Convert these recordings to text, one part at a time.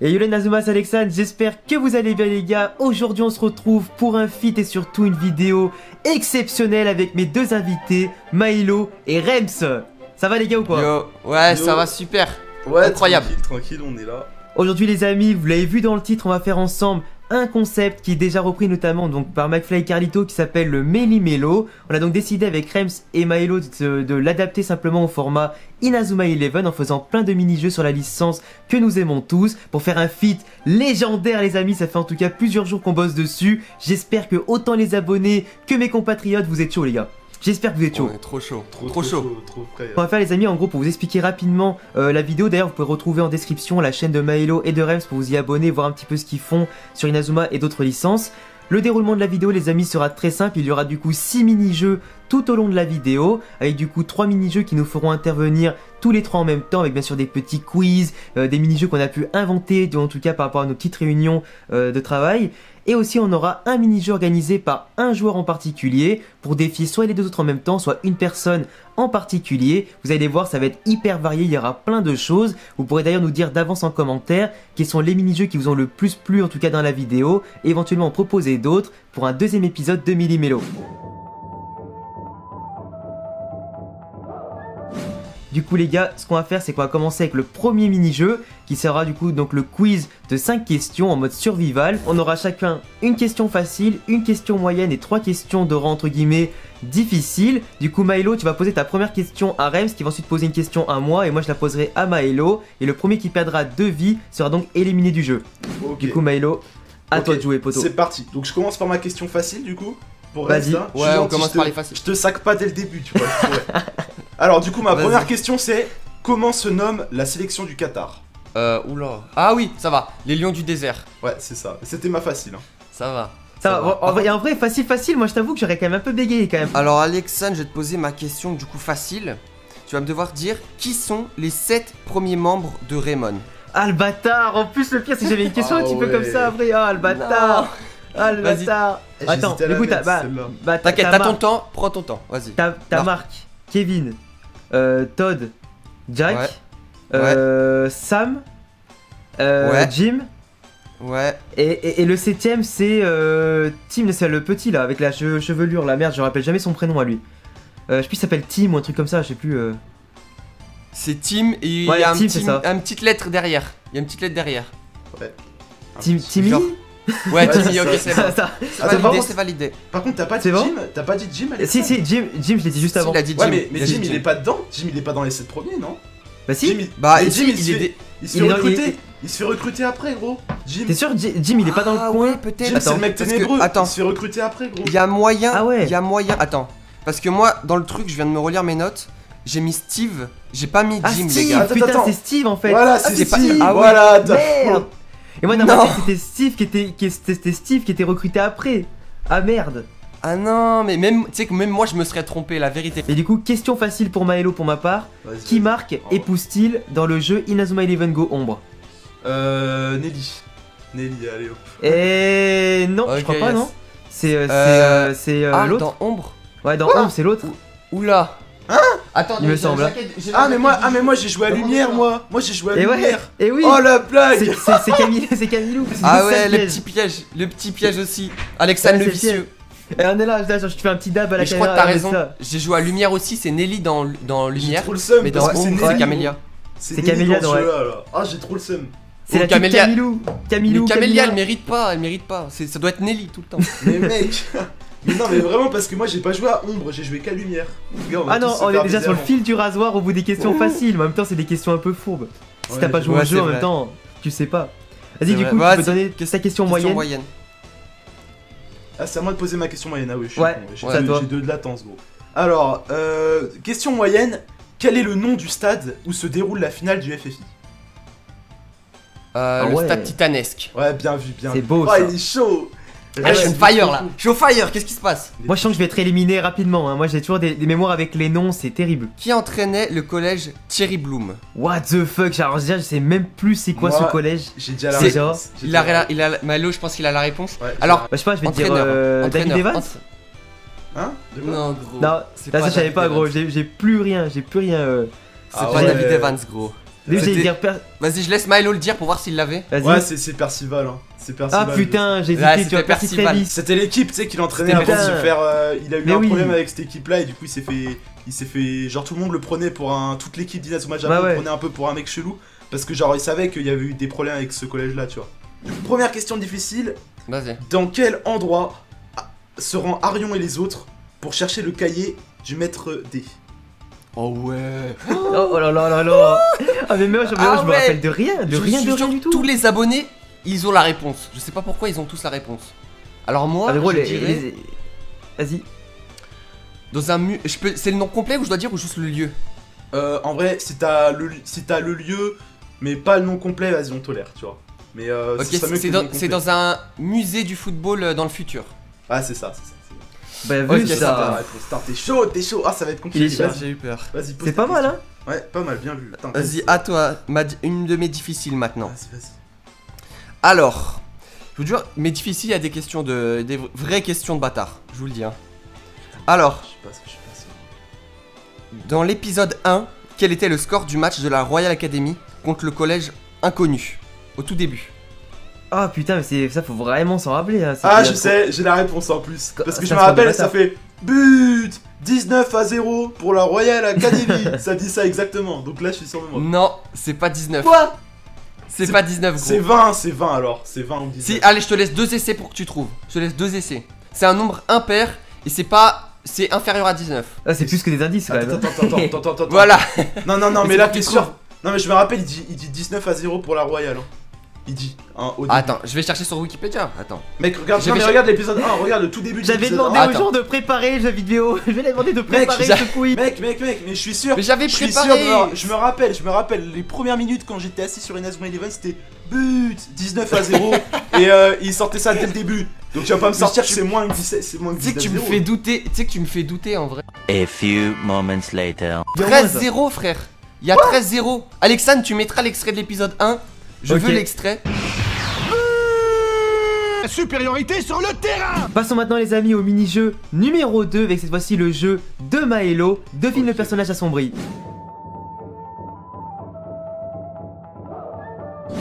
Et Yolen Azumas Alexandre, j'espère que vous allez bien les gars. Aujourd'hui on se retrouve pour un feat et surtout une vidéo exceptionnelle avec mes deux invités, Milo et Rems. Ça va les gars ou quoi? Yo, ouais, Yo. ça va super. Ouais, Incroyable. Tranquille, tranquille, on est là. Aujourd'hui les amis, vous l'avez vu dans le titre, on va faire ensemble un concept qui est déjà repris notamment par McFly et Carlito qui s'appelle le Meli Melo. On a donc décidé avec Rems et Milo de, de l'adapter simplement au format Inazuma Eleven en faisant plein de mini-jeux sur la licence que nous aimons tous pour faire un feat légendaire les amis. Ça fait en tout cas plusieurs jours qu'on bosse dessus. J'espère que autant les abonnés que mes compatriotes vous êtes chauds les gars. J'espère que vous êtes. On est trop chaud. Trop, Trop, chaud. Trop prêt. On va faire les amis en gros pour vous expliquer rapidement euh, la vidéo. D'ailleurs vous pouvez retrouver en description la chaîne de Maelo et de Rems pour vous y abonner, voir un petit peu ce qu'ils font sur Inazuma et d'autres licences. Le déroulement de la vidéo les amis sera très simple, il y aura du coup 6 mini-jeux tout au long de la vidéo, avec du coup 3 mini-jeux qui nous feront intervenir tous les trois en même temps, avec bien sûr des petits quiz, euh, des mini-jeux qu'on a pu inventer, en tout cas par rapport à nos petites réunions euh, de travail. Et aussi on aura un mini-jeu organisé par un joueur en particulier pour défier soit les deux autres en même temps, soit une personne en particulier. Vous allez voir, ça va être hyper varié, il y aura plein de choses. Vous pourrez d'ailleurs nous dire d'avance en commentaire quels sont les mini-jeux qui vous ont le plus plu en tout cas dans la vidéo, et éventuellement en proposer d'autres pour un deuxième épisode de Millimélo. Du coup les gars, ce qu'on va faire c'est qu'on va commencer avec le premier mini-jeu qui sera du coup donc le quiz de 5 questions en mode survival. On aura chacun une question facile, une question moyenne et trois questions de rang entre guillemets difficile. Du coup Milo, tu vas poser ta première question à Rems qui va ensuite poser une question à moi et moi je la poserai à Maelo et le premier qui perdra deux vies sera donc éliminé du jeu. Du coup Milo, à toi de jouer poto. C'est parti. Donc je commence par ma question facile du coup. Pour Vas-y. Suis Ouais, on commence par les faciles. Je te sac pas dès le début, tu vois. Alors du coup ma première question c'est comment se nomme la sélection du Qatar? Euh, oula. Ah oui, ça va. Les lions du désert. Ouais, c'est ça. C'était ma facile. hein. Ça va. Ça va, en, vrai, en vrai, facile facile, moi je t'avoue que j'aurais quand même un peu bégayé quand même. Alors Alexandre, je vais te poser ma question du coup facile. Tu vas me devoir dire qui sont les 7 premiers membres de Raymond? Ah le bâtard En plus le pire c'est que j'avais une question Ah un petit peu ouais. comme ça après. Ah le bâtard Ah le Vas-y. bâtard Attends, j'hésitais à la écoute, mettre, bah, celle-là. bah t'as- T'inquiète, t'as ton temps, prends ton temps, vas-y. T'as t'as Marc. Marc, Kevin, Todd, Jack, Ouais. euh, Sam, euh, Ouais. Jim, Ouais. et, et- et le septième c'est euh, Tim, c'est le petit là avec la che- chevelure, la merde, je rappelle jamais son prénom à lui. Euh, je sais plus il s'appelle Tim ou un truc comme ça, je sais plus. euh. C'est Tim et il Ouais, y a un Tim, petit, c'est ça. une petite lettre derrière. Il y a une petite lettre derrière. Tim, Timmy genre- Ouais, c'est ok, c'est Ça, bon. ça- C'est validé, par c'est validé. Par contre t'as pas dit Jim T'as pas dit Jim Si si Jim, Jim je l'ai dit juste avant. Il a dit Jim. Ouais mais, Jim il est pas dedans Jim il est pas dans les 7 premiers non Bah si. Jim, il- Bah, Jim, il, se est fait, recruter il- se fait recruter après gros Jim T'es sûr Ji- Jim il est pas dans Ah le coin ouais, peut-être. Jim c'est Attends, le mec ténébreux attends. Il se fait recruter après gros Il y a moyen. Ah ouais. Il y a moyen. Attends. Parce que moi, dans le truc, je viens de me relire mes notes. J'ai mis Steve. J'ai pas mis Ah Jim, les gars. Putain c'est Steve en fait. Voilà Ah, c'est c'est pas- Steve Ah ouais. Voilà Et moi Non. c'était Steve qui était, qui était, Steve qui était recruté après. Ah merde. Ah non, mais même, tu sais que même moi, je me serais trompé, la vérité. Et du coup question facile pour Maelo pour ma part. Vas-y, Qui marque Bravo. épouse-t-il dans le jeu Inazuma Eleven Go Ombre Euh. Nelly. Nelly, allez hop. Et non je crois pas yes. non. C'est euh, c'est Euh, euh, c'est, euh, ah, l'autre. dans Ombre Ouais dans Ombre c'est l'autre. Oula Hein Attends, Il me semble, hein. Ah mais moi, ah mais moi j'ai joué à Lumière moi Moi j'ai joué à Et ouais. Lumière Et oui. Oh la C'est blague c'est- Camille c'est Camilou. c'est Ah ouais, le piège. petit piège. Le petit piège aussi. Alexandre Ouais, le vicieux. Et on est là, je te fais un petit dab à la Mais je crois que caméra. t'as raison. J'ai joué à Lumière aussi, c'est Nelly dans, dans Lumière. trop le seum Mais dans c'est Ombre, Nelly c'est Camélia. C'est Camélia dans. Ah j'ai trop le seum C'est la Camélia. Camilou. Camilou. Camélia, elle mérite pas, elle mérite pas. Ça doit être Nelly tout le temps. Mais mec Mais non mais vraiment parce que moi j'ai pas joué à Ombre, j'ai joué qu'à Lumière gars, Ah non, on est déjà sur le fil du rasoir au bout des questions Ouh. faciles, mais en même temps c'est des questions un peu fourbes. Si Ouais, t'as pas joué ouais, au jeu c'est en vrai. même temps, tu sais pas. Vas-y, C'est du vrai. coup, tu Vas-y, peux donner question- ta question Question moyenne. moyenne. Ah c'est à moi de poser ma question moyenne, ah oui je suis Ouais, con, j'ai c'est deux- de latence gros Alors, euh, question moyenne Quel est le nom du stade où se déroule la finale du FFI Euh, Ah le ouais. stade titanesque. Ouais bien vu, bien C'est vu beau, Ah ça. il est chaud Ah, je suis on fire là. Je suis on fire, qu'est-ce qui se passe? Moi je sens que je vais être éliminé rapidement, hein. moi j'ai toujours des, des mémoires avec les noms, c'est terrible. Qui entraînait le collège Thierry Bloom? What the fuck, alors déjà je sais même plus c'est quoi Moi, ce collège. J'ai déjà la C'est- réponse j'ai Il déjà a, la- il a, Malo, je pense qu'il a la réponse. Ouais, j'ai Alors, Bah, je sais pas, je vais te dire entraîneur. euh, entraîneur, David Evans entre- Hein? De quoi Non, gros. Non, c'est là ça je savais David pas Evans. gros, j'ai j'ai plus rien, j'ai plus rien. euh. C'est Ah pas ouais. David Evans, gros. Dès que j'allais C'était- dire per- Vas-y, je laisse Milo le dire pour voir s'il l'avait. Vas-y. Ouais, c'est c'est Percival. Hein. C'est Percival. ah putain, j'ai Ouais, hésité, tu as c'était perdu très Percival. vite. C'était l'équipe, tu sais, qu'il entraînait avant de se faire. euh, il a eu Mais un oui. problème avec cette équipe-là et du coup il s'est fait, il s'est fait, genre tout le monde le prenait pour un, toute l'équipe d'Inazuma Japon Bah ouais. le prenait un peu pour un mec chelou parce que genre il savait qu'il y avait eu des problèmes avec ce collège-là, tu vois. Première question difficile, Vas-y. dans quel endroit ah, se rend Arion et les autres pour chercher le cahier du maître D? Oh ouais. Oh, oh là là là là. Ah mais moi, je, moi, Ah je me ouais. rappelle de rien, de Je rien, suis de rien du tout. Tous les abonnés, ils ont la réponse. Je sais pas pourquoi ils ont tous la réponse. Alors moi, Ah gros, je les- dirais les- Vas-y. dans un mu... je peux... C'est le nom complet ou je dois dire ou juste le lieu? Euh, En vrai, si t'as le, si t'as le lieu, mais pas le nom complet, vas-y on tolère, tu vois. Mais euh, c'est dans... un musée du football euh, dans le futur. Ah c'est ça, c'est ça. c'est ça. Bah vu ça ça. t'es chaud, t'es chaud. Ah ça va être compliqué. J'ai eu peur. vas-y. pose C'est pas mal hein Ouais, pas mal, bien vu. Vas-y, à toi. Ma... Une de mes difficiles maintenant. Vas-y, vas-y. Alors, je vous jure, mais difficile, il y a des questions de. des vraies questions de bâtard. Je vous le dis. Hein. Alors, Je sais pas, je sais pas. sûr. dans l'épisode 1, quel était le score du match de la Royal Academy contre le collège inconnu Au tout début? Ah putain, mais c'est ça, faut vraiment s'en rappeler. Hein. Ah, je sais, j'ai la réponse en plus. Parce que ça je me rappelle, ça fait but 19 à 0 pour la Royal Academy. ça dit ça exactement. Donc là, je suis sur le mot. Non, c'est pas 19. Quoi? C'est C'est- pas 19, C'est gros. 20, c'est 20 alors. C'est 20 ou 19. Si, allez, je te laisse deux essais pour que tu trouves. Je te laisse deux essais. C'est un nombre impair et c'est pas. C'est inférieur à 19. Ah, c'est plus que des indices quand Attends, même. attends, attends, attends, attends, attends. Voilà. Non, non, non, Mais c'est là, t'es sûr. Non, mais je me rappelle, il dit, il dit 19 à 0 pour la Royal. hein. Il dit, hein, au début. Attends, je vais chercher sur Wikipédia. Attends. Mec, regarde, non, mais cher- regarde l'épisode 1, regarde le tout début de J'avais demandé 1. aux Attends. gens de préparer la vidéo. Je vais leur demander de préparer j'a- ce quiz. Mec, mec, mec, mais je suis sûr. Mais j'avais préparé. sûr, je me rappelle, je me rappelle, les premières minutes quand j'étais assis sur Inazuma Eleven, c'était but 19 à 0 et euh, il sortait ça dès le début. Donc tu vas pas me sortir c'est moins que 17, c'est moins que Tu sais que 19 tu me fais douter. Tu sais que tu me fais douter en vrai. A few moments later. Il y a au moins ça. 13-0, frère. Il y a 13-0. Alexandre, tu mettras l'extrait de l'épisode 1. Je veux l'extrait. Supériorité sur le terrain Passons maintenant les amis au mini-jeu numéro 2 avec cette fois-ci le jeu de Maelo. Devine le personnage assombri.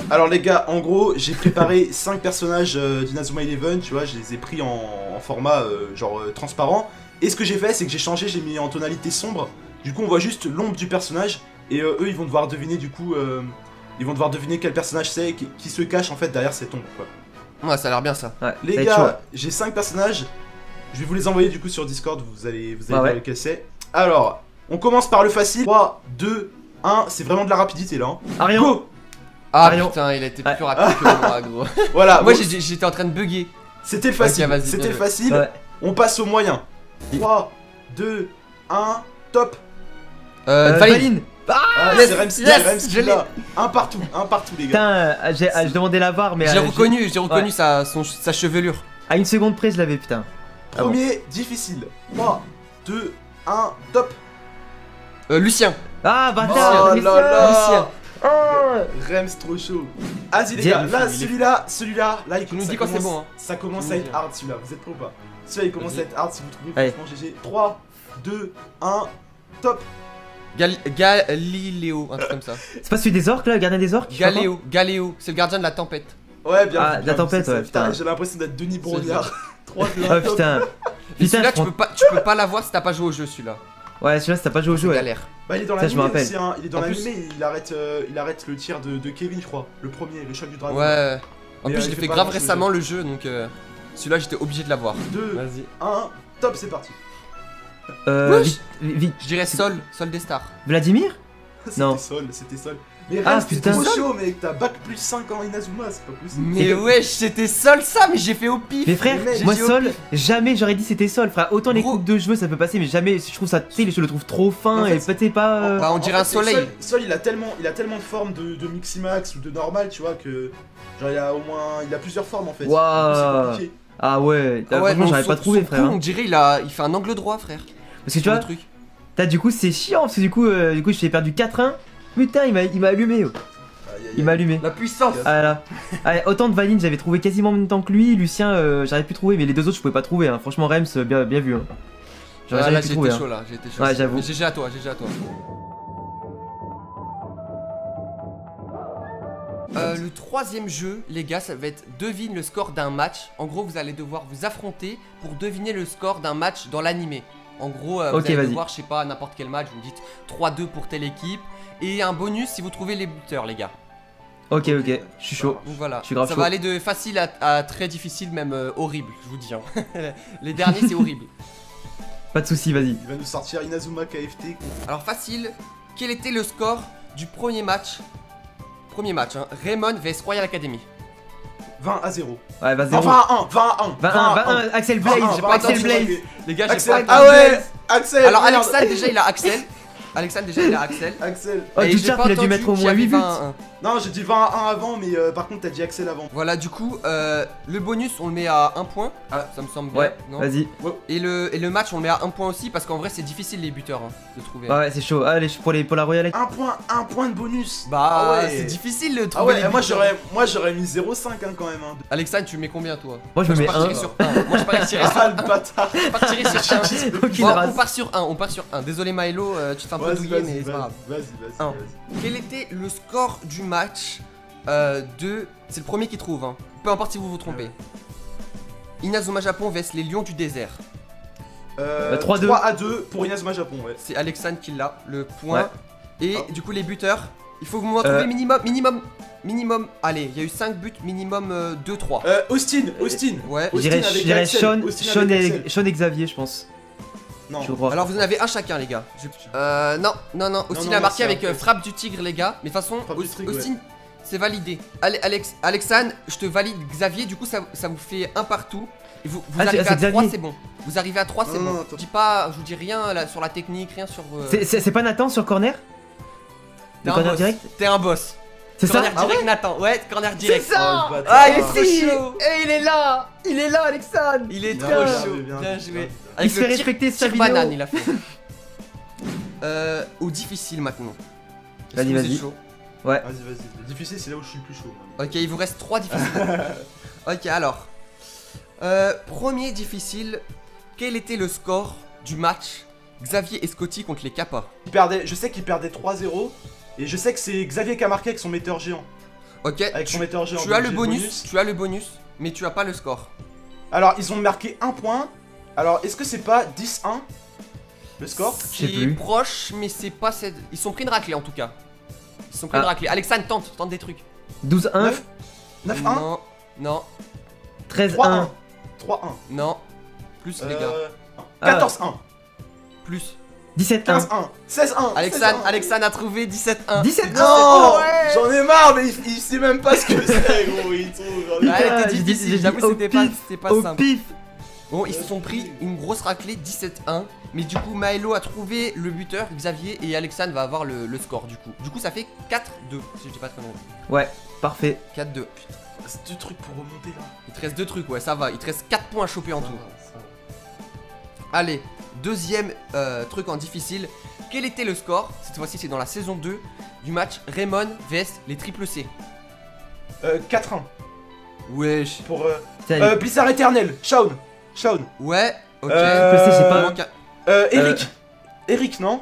Alors les gars, en gros, j'ai préparé 5 personnages euh, d'Inazuma Eleven, tu vois, je les ai pris en, en format euh, genre euh, transparent. Et ce que j'ai fait, c'est que j'ai changé, j'ai mis en tonalité sombre. Du coup, on voit juste l'ombre du personnage et euh, eux, ils vont devoir deviner du coup, euh, ils vont devoir deviner quel personnage c'est qui, qui se cache en fait derrière cette ombre. Quoi. Ouais, ça a l'air bien ça. Ouais, Les chaud, gars, j'ai 5 personnages. Je vais vous les envoyer du coup sur Discord, vous allez, vous allez Ah voir ouais. lequel c'est. Alors, on commence par le facile. 3, 2, 1, c'est vraiment de la rapidité là. hein. Arion. Go Ah Arion. putain, il a été Ouais. plus rapide que moi, gros. Voilà, moi bon, j'ai- j'étais en train de bugger. c'était le facile. Ok, vas-y, c'était bien le joué. facile. Ouais. On passe au moyen. 3, 2, 1, top. Euh, Euh, Valine. Valine. Ah, yes, c'est Remski, yes, Remski je l'ai. là. Un partout, un partout les gars. Putain, euh, j'ai- euh, je demandais la mais J'ai euh, reconnu, j'ai reconnu Ouais. sa, son- sa chevelure. À une seconde près, je l'avais putain. ah bon. Premier, difficile. 3, 2, 1, top. Euh, Lucien. Ah Oh bâtard. là Lucien. là. Lucien. Oh Rems trop chaud. Vas-y les gars, là il est- celui-là, celui-là, là il Tu nous quand c'est bon, hein. Ça commence à être hard celui-là, vous êtes prêts ou pas? Celui-là il commence à être hard si vous trouvez franchement GG. 3, 2, 1, top. Gal- Galileo, un truc comme ça. C'est pas celui des orques là, le gardien des orques Galéo, Galéo, c'est le gardien de la tempête. Ouais, bien Ah, la bien vu, tempête, ouais, putain. J'ai l'impression d'être Denis Brognard. 3, 2, 1, quoi. Oh putain. Celui-là, tu prends- peux pas, tu peux pas l'avoir si t'as pas joué au jeu, celui-là. Ouais, celui-là, si t'as pas joué au jeu, ouais. galère. Bah il est dans Ça, je me l'animé rappelle. aussi, hein. il est dans il arrête, euh, il arrête le tir de, de Kevin je crois, le premier, le choc du dragon. Ouais. En plus, euh, je l'ai fait grave récemment le jeu, donc euh, celui-là, j'étais obligé de l'avoir. 2, Vas-y. 1, top, c'est parti. Euh, Wesh. vite, vite. Je dirais Sol, Sol des stars. Vladimir C'était Non. Sol, c'était Sol. Mais Ah, reste, putain. trop chaud mec, t'as bac plus 5 en Inazuma, c'est pas possible. Mais wesh, c'était Sol ça, mais j'ai fait au pif. Mais frère, Mais mec, moi j'ai dit au Sol, jamais j'aurais dit c'était Sol, frère. Autant les Gros. coupes de cheveux ça peut passer, mais jamais je trouve ça, tu sais, je le trouve trop fin En fait, et peut-être pas. euh, Bah, on En dirait un soleil. Sol, Sol, il a tellement, il a tellement de formes de, de Miximax ou de normal, tu vois que genre il a au moins, il a plusieurs formes en fait. Waouh. Du coup, c'est compliqué. Ah ouais, Ah ouais, franchement son- pas trouvé, frère. cou, hein. On dirait il a, il fait un angle droit, frère. Parce que tu vois, t'as du coup c'est chiant parce que du coup, euh, du coup je t'ai perdu 4-1. Putain, il m'a il m'a allumé. oh. Il m'a allumé. La puissance. Ah là. Allez, autant de Valine, j'avais trouvé quasiment en même temps que lui. Lucien, euh, j'aurais pu trouver, mais les deux autres, je pouvais pas trouver. Hein. Franchement, Rems, euh, bien, bien vu. Hein. J'aurais Ah, jamais pu trouver. été hein. chaud là, chaud. Ouais, j'avoue. GG à toi, GG à toi. Euh, le troisième jeu, les gars, ça va être devine le score d'un match. En gros, vous allez devoir vous affronter pour deviner le score d'un match dans l'animé. En gros, euh, vous allez devoir, je sais pas, n'importe quel match, vous me dites 3-2 pour telle équipe. Et un bonus si vous trouvez les buteurs, les gars. Ok, ok, je suis chaud. Donc voilà, Je suis grave ça chaud. va aller de facile à, à très difficile, même euh, horrible, je vous dis. hein. les derniers, c'est horrible. Pas de soucis, vas-y. Il va nous sortir Inazuma KFT. Alors facile, quel était le score du premier match Premier match, hein, Raymond vs Royal Academy. 20 à 0. Ouais, vas-y. Non, 20 à 1, 20 à 1. 21, 21, Axel Blaze, 21, j'ai pas Axel 21, Blaze. Les gars, j'ai Axel, pas ah ouais Axel Alors. Alexandre déjà il a Axel. Alexandre déjà il a Axel. Axel. Oh, Et tout j'ai ça, pas il a dû entendu mettre au qui moins avait 8 buts. 20 à 1. Non, j'ai dit 20 à 1 avant, mais euh, par contre, t'as dit Axel avant. Voilà, du coup, euh, le bonus on le met à 1 point. Ah. Ça me semble bien. Ouais, non vas-y. et, le, et le match on le met à 1 point aussi parce qu'en vrai c'est difficile les buteurs hein, de trouver. Ouais, c'est chaud. Allez, pour, les, pour la Royal. Un point, un point de bonus. Bah Ah ouais. c'est difficile de Ah trouver ouais, les moi buteurs. j'aurais, moi j'aurais mis 0,5 hein, quand même. Hein. Alexandre, tu mets combien toi? Moi, je me mets 1. partirais sur 1. Moi je partirais sur Ah le bâtard. je partirais sur 1. Aucune Bon, on part sur 1, on part sur 1. Désolé Milo, euh, tu t'es Vas-y, vas-y, mais c'est pas grave. vas-y, vas-y, Un. vas-y. Quel était le score du match euh, de. C'est le premier qui trouve, hein. peu importe si vous vous trompez. Inazuma Japon vs les Lions du désert. Euh, 3-2. 3 à 2 pour Inazuma Japon, ouais. C'est Alexandre qui l'a, le point. Ouais. Et Oh. du coup, les buteurs, il faut que vous m'en trouviez Euh. minimum, minimum, minimum. Allez, il y a eu 5 buts, minimum euh, 2-3. Euh, Austin, Austin. Ouais. Je dirais, Austin je avec dirais Axel. Sean, Austin Sean, avec et, Axel. Sean et Xavier, je pense. Non. Je crois. Alors vous en avez un chacun les gars. Je- Euh, non, non, non. Austin a marqué avec un euh, frappe du tigre les gars. Mais de toute façon, Frappe du Aus- tigre, Austin, c'est validé. Ale- Alex, Alexandre, je te valide Xavier. Du coup, ça, ça vous fait un partout. Et vous, vous Ah, c'est- arrivez à 3, Xavier. c'est bon. Vous arrivez à 3, c'est Non, non, bon. attends. Je dis pas, je vous dis rien là, sur la technique, rien sur. euh, C'est- C'est c'est pas Nathan sur corner? T'es Le un corner boss. direct? T'es un boss. C'est ça Corner Ah direct, Nathan. Ouais, corner direct. Oh, le bâtard. Ah, il est Ah, trop chaud. Et il est là Il est là, Alexandre Il est Bien trop joué, chaud. bien joué, Il se le fait tir- respecter sa vidéo. banane, il a fait. euh, au difficile maintenant. Vas-y, vas-y. chaud Vas-y, vas-y. Le difficile, c'est là où je suis le plus chaud. moi. Ok, il vous reste 3 difficiles. ok, alors. Euh, premier difficile. Quel était le score du match Xavier et Scotty contre les Kappa Il perdait, je sais qu'il perdait 3-0. Et je sais que c'est Xavier qui a marqué avec son metteur géant. Ok, Avec tu, son metteur géant. tu as le bonus, tu as le bonus, mais tu as pas le score. Alors, ils ont marqué un point. Alors, est-ce que c'est pas 10-1 le score? Je sais C'est plus. proche, mais c'est pas cette... Ils sont pris une raclée en tout cas. Ils sont pris une Ah. raclée. Alexandre, tente, tente des trucs. 12-1, 9 9-1 Non, non, 13-1. 3-1 3-1 non. Plus les gars, Euh, Ah. 14-1 plus. 17-1. 15-1 16-1 Alexandre, 16-1. Alexandre a trouvé 17-1. 17 Non ouais J'en ai marre, mais il, il sait même pas ce que c'est, gros. Il trouve. Ouais, Putain, c'était j'ai dit- difficile, j'avoue c'était pas, pas Au simple. pif Bon, ils se sont pris une grosse raclée 17-1. Mais du coup, Maelo a trouvé le buteur, Xavier et Alexandre va avoir le, le score du coup. Du coup, ça fait 4-2, si je dis pas de conneries. Ouais, parfait. 4-2. C'est deux trucs pour remonter là. Il te reste deux trucs, ouais, ça va. Il te reste 4 points à choper en tout. Allez, deuxième euh, truc en difficile. Quel était le score Cette fois-ci, c'est dans la saison 2 du match Raymond vs les triple C? Euh, 4-1 Wesh. pour. Euh, euh, Blizzard éternel, Shaun. Shaun. Ouais, ok. Euh, Triple C, c'est pas- manque un- Euh, Eric. Eric, non?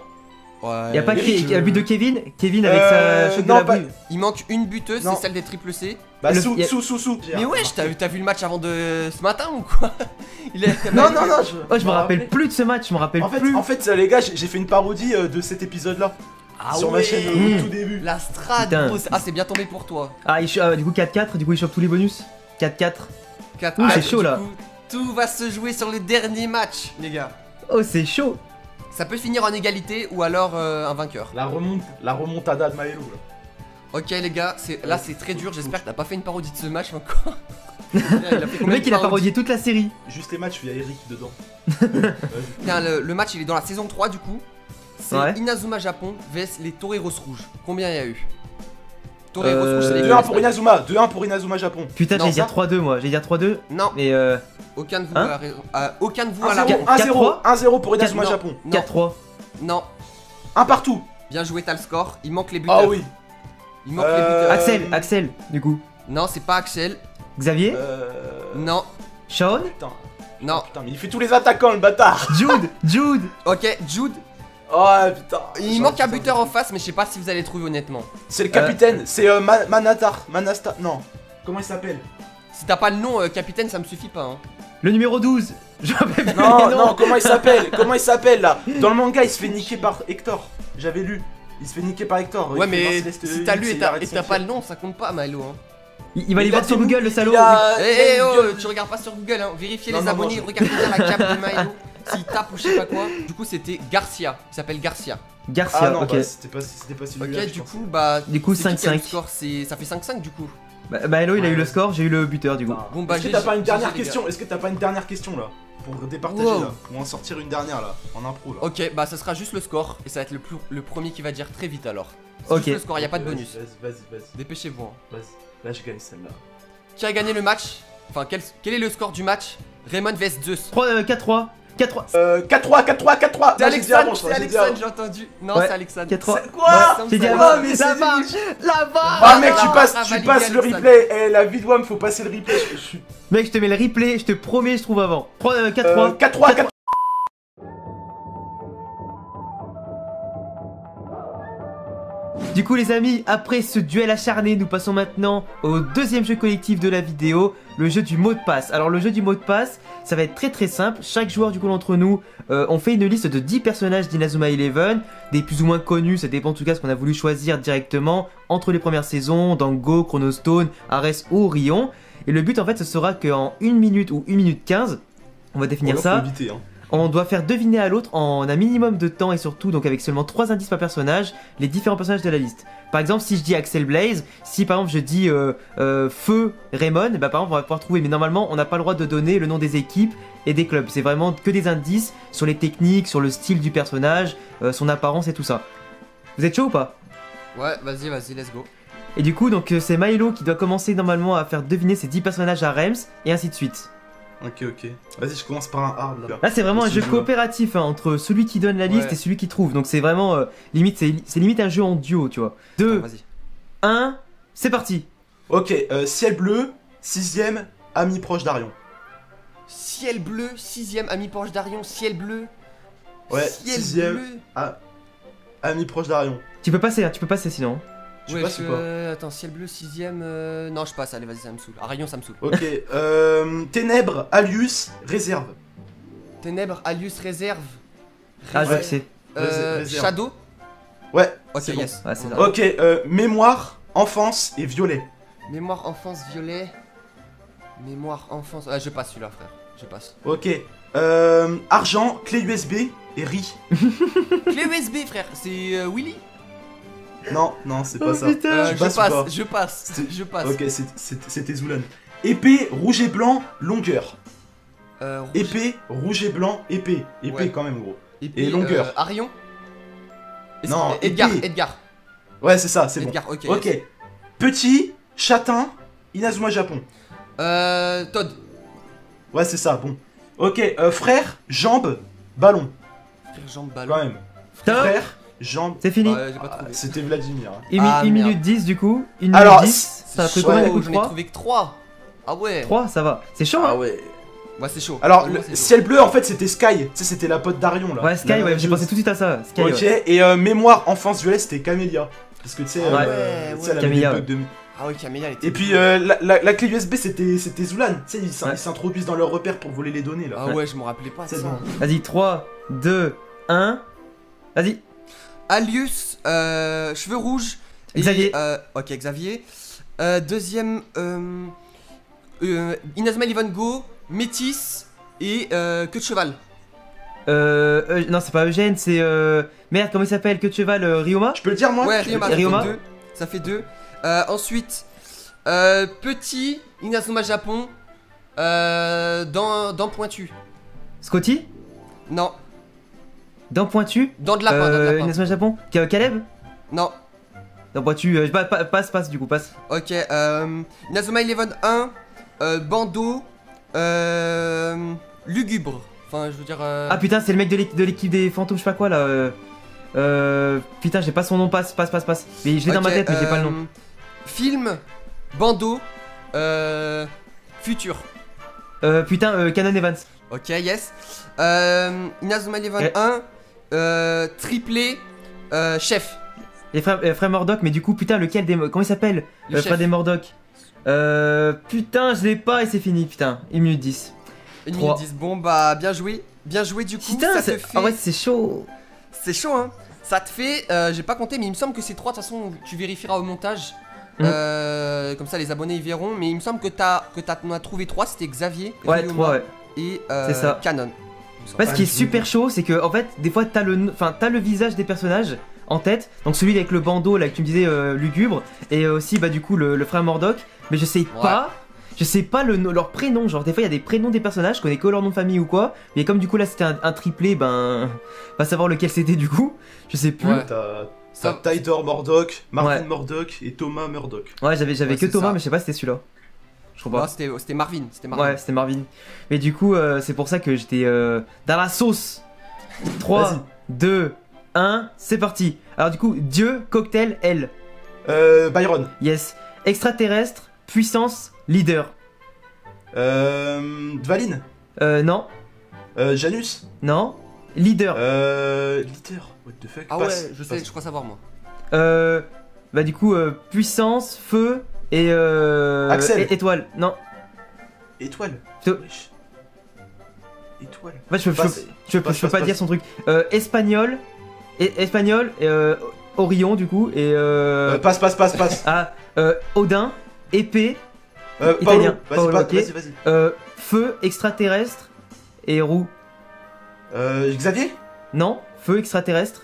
Ouais, y a pas Eric, que y a le but de Kevin Kevin avec Euh, sa de non, la pas-. Il manque une buteuse, c'est celle des triple C. Bah, Le- sous, a- sous, sous, sous. Mais wesh, t'as t'as vu le match avant de ce matin ou quoi? Il est... Non, non, non, je. Oh, je me m'en rappelle plus de ce match, je me rappelle En fait, plus. en fait, euh, les gars, j'ai fait une parodie euh, de cet épisode-là Ah sur ma ouais. chaîne Mmh. au tout début. La strade. Ah, c'est bien tombé pour toi. Ah, il ah, du coup 4-4, du coup il chope tous les bonus. 4-4. 4 Ouh, c'est chaud, là. tout va se jouer sur le dernier match, les gars. Oh, c'est chaud. Ça peut finir en égalité ou alors euh, un vainqueur. La remonte, la remontada de Maelo. Là. Ok, les gars, c'est- là c'est très dur. J'espère que t'as pas fait une parodie de ce match encore. Il a fait Le combien mec il a parodié toute la série. Juste les matchs, il y a Eric dedans. Tiens, le, le match il est dans la saison 3 du coup. C'est Ouais. Inazuma Japon vs les Toreros rouges. Combien il y a eu? Toreros Euh, rouges, c'est les 2-1 gars. pour Inazuma, 2-1 pour Inazuma Japon. Putain, j'allais dire ça- 3-2 moi, j'allais dire 3-2. Non, Mais euh, aucun de vous Hein a raison. Euh, aucun de vous a la 1-0, réponse. 1-0, 1-0 pour Inazuma. Japon. Non, 4-3. non. Un partout. Bien joué, t'as le score. Il manque les buteurs. Ah oui. Il manque les Euh, buteurs. Axel, Axel, du coup. Non, c'est pas Axel. Xavier, Euh... Non, Sean, Putain. non. Putain, mais il fait tous les attaquants le bâtard. Jude, Jude. Ok, Jude. Oh putain. Il manque un buteur en face, mais je sais pas si vous allez trouver honnêtement. C'est le capitaine, c'est euh, Ma- Manatar, Manasta. Non. Comment il s'appelle? Si t'as pas le nom, euh, capitaine, ça me suffit pas. Hein. Le numéro 12 Je rappelle plus Non, non, comment il s'appelle? Comment il s'appelle là? Dans le manga, il se fait niquer par Hector. J'avais lu. Il se fait niquer par Hector. Ouais, Il fait mais si t'as lu et t'as pas le nom, ça compte pas, Milo. Hein. Il, il va aller voir sur Google, le salaud a- Eh, eh, oh, tu regardes pas sur Google, hein. Vérifiez Non, les non, abonnés, non, je- regardez bien la cape de Milo. S'il tape ou je sais pas quoi. Du coup, c'était Garcia. Il s'appelle Garcia. Garcia, Ah non, ok. bah, c'était pas, c'était pas celui-là. Ok, du coup, bah. Du coup, c'est qui qui a le 5-5. score C'est- Ça fait 5-5 du coup. Bah, bah, Hello, il a eu le score, j'ai eu le buteur du coup. Bon, bah, Est-ce que t'as pas une dernière question Est-ce que t'as pas une dernière question là Pour départager Wow. là Ou en sortir une dernière là En impro là? Ok, bah ça sera juste le score et ça va être le, plus, le premier qui va dire très vite alors. C'est Ok. juste le score, y a pas de bonus. Vas-y, vas-y, vas-y. Dépêchez-vous. hein. Vas-y. Là, je gagne celle-là. Qui a gagné le match? Enfin, quel, quel est le score du match? Raymond vs Zeus. 3, euh, 4-3. 4-3. Euh, 4-3, 4-3, 4-3 C'est Alexandre, c'est Alexandre, j'ai entendu. Non, Ouais. c'est Alexandre. 4-3. C'est quoi Ouais, J'ai dit ça avant. va. mais c'est Là-bas. Là-bas Ah mec, tu passes, tu passes le replay Eh, la vie de WAM, faut passer le replay Je suis... Mec, je te mets le replay, je te promets, je trouve avant. 3, euh, 4-3. Euh, 4-3, Du coup les amis, après ce duel acharné, nous passons maintenant au deuxième jeu collectif de la vidéo, le jeu du mot de passe. Alors le jeu du mot de passe, ça va être très très simple. Chaque joueur du coup d'entre nous, euh, on fait une liste de 10 personnages d'Inazuma Eleven, des plus ou moins connus, ça dépend en tout cas ce qu'on a voulu choisir directement entre les premières saisons, Dango, Chronostone, Ares ou Rion. Et le but en fait ce sera qu'en 1 minute ou 1 minute 15, on va définir ça. Faut éviter, hein. On doit faire deviner à l'autre en un minimum de temps et surtout donc avec seulement 3 indices par personnage les différents personnages de la liste. Par exemple si je dis Axel Blaze, si par exemple je dis euh, euh, Feu Raymond, bah par exemple on va pouvoir trouver mais normalement on n'a pas le droit de donner le nom des équipes et des clubs. C'est vraiment que des indices sur les techniques, sur le style du personnage, euh, son apparence et tout ça. Vous êtes chaud ou pas? Ouais, vas-y, vas-y, let's go. Et du coup donc c'est Milo qui doit commencer normalement à faire deviner ces 10 personnages à Rems et ainsi de suite. Ok, ok. Vas-y, je commence par un hard là. Là, c'est vraiment un jeu coopératif hein, entre celui qui donne la liste Ouais. et celui qui trouve. Donc, c'est vraiment euh, limite, c'est limite un jeu en duo, tu vois. Attends, 2, Vas-y. 1, c'est parti. Ok, euh, ciel bleu, sixième, ami proche d'Arion. Ciel bleu, sixième, ami proche d'Arion, ciel bleu. Ouais, ciel sixième. bleu. Ami proche d'Arion. Tu peux passer, hein, tu peux passer sinon. Tu Ouais, passes je- ou pas euh, Attends, ciel bleu, sixième. euh, Non, je passe, allez, vas-y, ça me saoule. Arion, ça me saoule. Ok, euh, ténèbres, Alius, réserve. Ténèbres, Alius, réserve. Ah, je Réserve. c'est. Euh, Réserve. Shadow Ouais, Ok, c'est bon. yes. Ouais. Ok, euh, mémoire, enfance et violet. Mémoire, enfance, violet. Mémoire, enfance. Ah, je passe celui-là, frère. Je passe. Ok, euh, argent, clé USB et riz. Clé USB, frère. C'est euh, Willy Non, non, c'est pas Oh ça. Euh, Je pas passe, je passe. Je passe. Ok, c'était Zoulan. Épée, rouge et blanc, longueur. Euh, rouge. Épée, rouge et blanc, épée. Épée Ouais. quand même, gros. Épée, et longueur. euh, Arion Non, Edgar, épée. Edgar. Ouais, c'est ça, c'est bon. Edgar, ok. Ok. Petit, châtain, Inazuma Japon. Euh, Todd. Ouais, c'est ça, bon. Ok, euh, frère, jambe, ballon. Frère Quand Ballon. même. Top Frère, C'est fini. Ouais, j'ai pas Ah, trouvé. C'était Vladimir. hein. 1 Ah, merde. minute 10 du coup. 1 minute Alors, 10. Ça a pris ouais, combien coup j'en ai 3 trouvé que 3. Ah ouais. 3, ça va. C'est chaud, hein ouais. Ouais, c'est chaud. Alors, Vraiment, le chaud. ciel bleu, en fait, c'était Sky. Tu sais, c'était la pote d'Arion, là. Ouais, Sky, La ouais, j'ai pensé tout de suite à ça. Sky, Ok, ouais. et euh, mémoire, enfance violet, c'était Camélia. Parce que tu sais, Ah euh, ouais, elle avait Camélia, de... Ah ouais, Camélia, elle était. Et puis euh, la, la- la clé USB c'était c'était Zoulan, tu sais ils s'in- Ouais. ils s'introduisent dans leur repère pour voler les données là. Ah ouais, je me rappelais pas de C'est bon. Vas-y, 3, 2, 1. Vas-y. Alius, euh, cheveux rouges. et, Xavier. euh, ok, Xavier. Euh, deuxième, euh, euh, Inazuma Eleven Go, Métis et euh, queue de cheval. Euh, euh, non, c'est pas Eugène, c'est. Euh... Merde, comment il s'appelle Que de cheval euh, Ryoma? Je peux le dire moi? Ouais, Ryoma, ça Ryoma. fait deux. Ça fait deux. Euh, ensuite, euh, petit Inazuma Japon, euh, dans, dans pointu. Scotty? Non, Dents pointues dans de lapin, dans de Euh, lapin. Inazuma Japon Caleb Non. Dents pointues, euh, pa- pa- passe, passe du coup, passe. Ok, euh, Inazuma Eleven 1, euh, bandeau, euh, lugubre. Enfin, je veux dire. euh, Ah putain, c'est le mec de l'équipe de l'équipe des fantômes, je sais pas quoi là. Euh, euh, putain, j'ai pas son nom, passe, passe, passe, passe. Mais je l'ai dans ma tête, mais j'ai pas le nom. euh, Film, bandeau, euh, futur. Euh, putain, euh, Canon Evans. Ok, yes. Euh, Inazuma Eleven Eh. 1, Euh, triplé, euh, chef. Les frères, euh, frères Murdoch, mais du coup, putain, lequel des. Comment il s'appelle Le chef. frère des Murdoch? Euh. Putain, je l'ai pas et c'est fini, putain. 1 minute 10. Une Trois. minute 10. Bon, bah, bien joué. Bien joué, du coup. Putain, ça te c'est- fait. ah ouais, c'est chaud. C'est chaud, hein. Ça te fait. euh, J'ai pas compté, mais il me semble que c'est 3. De toute façon, tu vérifieras au montage. Mhm. Euh, comme ça, les abonnés ils verront. Mais il me semble que t'as que t'as- t'en as trouvé 3. C'était Xavier, Ouais, Ryoma 3, ouais. et euh, C'est ça. Canon. Ouais, ce Ouais, qui est super chaud, c'est que en fait, des fois, t'as le, enfin, t'as le visage des personnages en tête. Donc celui avec le bandeau là que tu me disais euh, lugubre, et aussi bah du coup le, le frère Murdoch. Mais je sais pas, je sais pas le, leur prénom. Genre des fois il y a des prénoms des personnages, je connais que leur nom de famille ou quoi. Mais comme du coup là c'était un, un triplé, ben, pas savoir lequel c'était du coup. Je sais plus. Ouais. Ouais, T'as Tyder Murdoch, Martin Ouais. Murdoch et Thomas Murdoch. j'avais j'avais Ouais, que Thomas, ça. mais je sais pas si c'était celui-là. Je crois Non, pas. c'était c'était Marvin. C'était Marvin. Ouais, c'était Marvin. Mais du coup, euh, c'est pour ça que j'étais euh, dans la sauce. 3, Vas-y. 2, 1, c'est parti. Alors du coup, Dieu, cocktail, L. Euh, Byron. Yes. Extraterrestre, puissance, leader. Euh, Dvalin. Euh, non, Euh, Janus. non. Leader. Euh, Litter. What the fuck? Ah Passe, ouais, je sais, passe. je crois savoir moi. Euh, bah du coup, euh, puissance, feu et euh, Axel. é- étoile. Non. Étoile. Wesh. Étoile. Ouais, je peux, je peux- Passe. je peux- Passe, je peux passe, pas passe. dire son truc. Euh, espagnol, et, espagnol, euh, Orion du coup et euh, Euh, passe, passe, passe, passe. ah, euh, Odin, épée, Euh, Italien. Paolo. Vas-y, Paolo, pa- ok. vas-y, vas-y. euh, feu, extraterrestre et roue. Euh, Xavier? Non, feu, extraterrestre,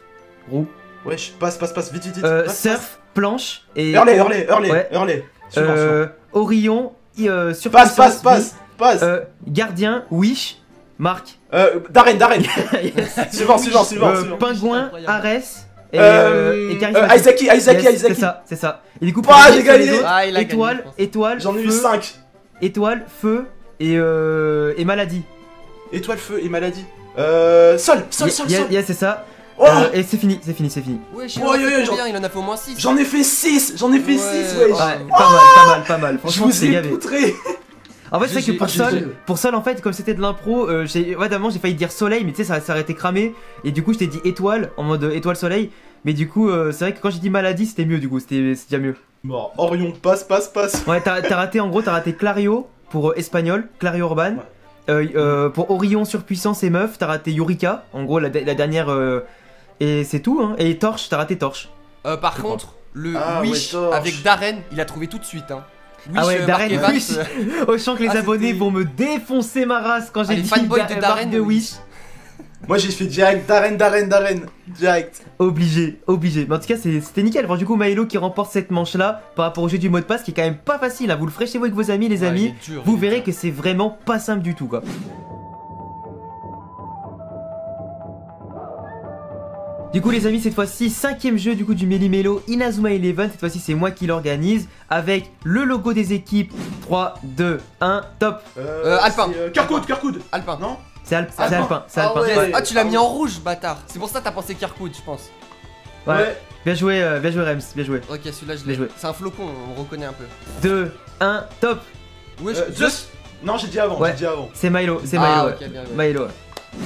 roue. Wesh, passe, passe, passe, vite, vite, vite. Euh, passe, surf, planche et passe. Hurley, Hurley, Hurley, Ouais. Hurley. Suivant, suivant. euh, Orion, euh, Passe, surpuissance, passe, passe, passe. Euh, gardien, Wish, Marc. Euh, Darren, Darren. suivant, suivant, suivant, Euh, suivant. pingouin. Arès et, Euh, euh, et. Isaac, Isaac, Yes, Isaac. C'est ça, c'est ça. Et du coup, pour j'ai revenir sur les gagné. autres, Ah, il a gagné, étoile, étoile, J'en ai eu feu, 5. étoile, feu et, euh, et maladie. Étoile, feu et maladie. Euh, sol, sol, sol, sol. c'est ça. Oh Euh, et c'est fini, c'est fini, c'est fini. Ouais, je sais combien, il en a fait au moins 6. J'en ai fait 6, j'en ai fait Ouais. 6, Ouais. wesh. Ouais, pas mal, pas mal, pas mal. Je Franchement, vous c'est ai gavé. poutré. En fait, c'est vrai que pour. Sol, pour Sol, en fait, comme c'était de l'impro, euh, j'ai, ouais, j'ai failli dire soleil, mais tu sais, ça, ça aurait été cramé. Et du coup, je t'ai dit étoile, en mode euh, étoile soleil. Mais du coup, euh, c'est vrai que quand j'ai dit maladie, c'était mieux, du coup, c'était déjà mieux. Bon, Orion, passe, passe, passe. Ouais, t'as raté, en gros, t'as raté Clario pour euh, espagnol, Clario Urban. Ouais. Euh, euh, pour Orion, surpuissance et meuf, t'as raté Yurika, en gros, la, la dernière. Et c'est tout, hein. Et Torche, t'as raté Torche. Euh, par Je contre, le Ah, Wish ouais, avec Darren, il a trouvé tout de suite. Hein. Wish, Ah ouais, euh, Darren, Mark Wish. euh, Oh, je sens que les Ah, abonnés vont me défoncer ma race quand j'ai dit fanboys Da- de Darren, de. Wish. Moi j'ai fait direct, Darren, Darren, Darren. Direct. Obligé, obligé. Mais en tout cas, c'est- c'était nickel. Enfin, du coup, Maelo qui remporte cette manche-là par rapport au jeu du mot de passe qui est quand même pas facile. hein. Vous le ferez chez vous avec vos amis, les ouais, amis. dur, Vous verrez dur. que c'est vraiment pas simple du tout, quoi. Du coup les amis cette fois-ci cinquième jeu du coup du Melimelo Inazuma Eleven Cette fois-ci c'est moi qui l'organise Avec le logo des équipes 3, 2, 1, top Euh, Alpin. c'est, Euh, Kirkwood, Kirkwood. Alpin. Non C'est Alp- c'est Alpin. C'est Ah Alpin ouais. Ouais. Ah, tu l'as mis en rouge, bâtard. C'est pour ça que t'as pensé Kirkwood, je pense. Ouais. Bien joué, euh, bien joué Rems, bien joué Ok, celui-là, je l'ai. joué. C'est un flocon, on reconnaît un peu. 2, 1, top Ouais, Euh. Non, j'ai dit avant, Ouais. j'ai dit avant. C'est Milo, c'est Ah, Milo ok, ouais. bien joué. Milo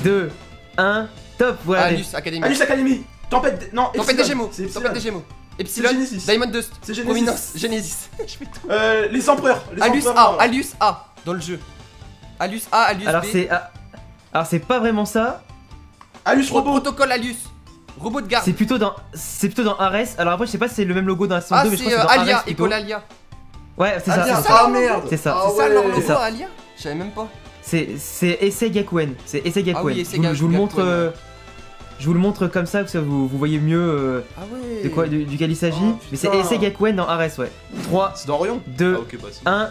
2, 1, top Voilà Alus Academy. Alus Academy. Tempête. des- Non, Tempête des. Gémeaux. C'est Tempête des. Gémeaux. Epsilon. Genesis. Diamond Dust. C'est Genesis. Prominence. Genesis. Euh, les empereurs. Les Alus empereurs, A. là. Alus A. Dans le jeu. Alus A, Alus Alors B. c'est... ah, Alors c'est pas vraiment ça Alus Pro- Robot. Protocole Alus. Robot de garde. C'est plutôt dans... C'est plutôt dans Ares Alors après je sais pas si c'est le même logo dans la saison Ah, 2 mais je c'est crois que euh, c'est dans Alia. Ares plutôt. École Alia. Ouais c'est ça, c'est ça. Ah merde. C'est ça. Ah C'est ça leur ouais. logo, C'est ça. Alia? Je savais même pas. C'est c'est Essay Gakuen. C'est Essay Gakuen. Ah oui, Essay je, vous- je vous le Gakuen, montre. ouais. euh, je vous le montre comme ça, que ça vous, vous voyez mieux euh, Ah ouais. de quoi, du- duquel il s'agit. Oh, Mais c'est. Essay Gakuen dans Ares, ouais. 3, C'est dans Orion 2, Ah, ok, bah. 1,